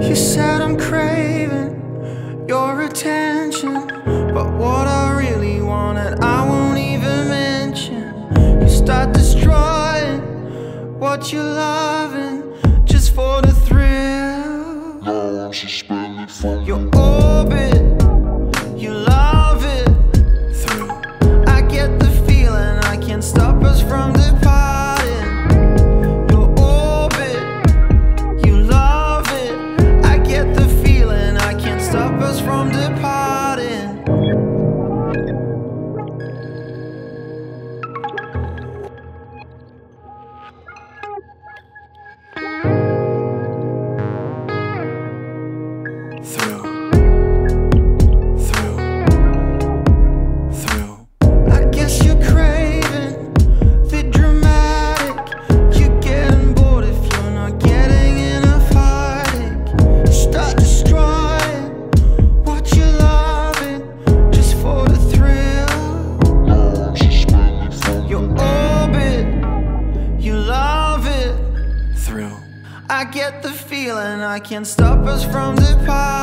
You said I'm craving your attention But what I really wanted I won't even mention You start destroying what you love. through. I get the feeling I can't stop us from departing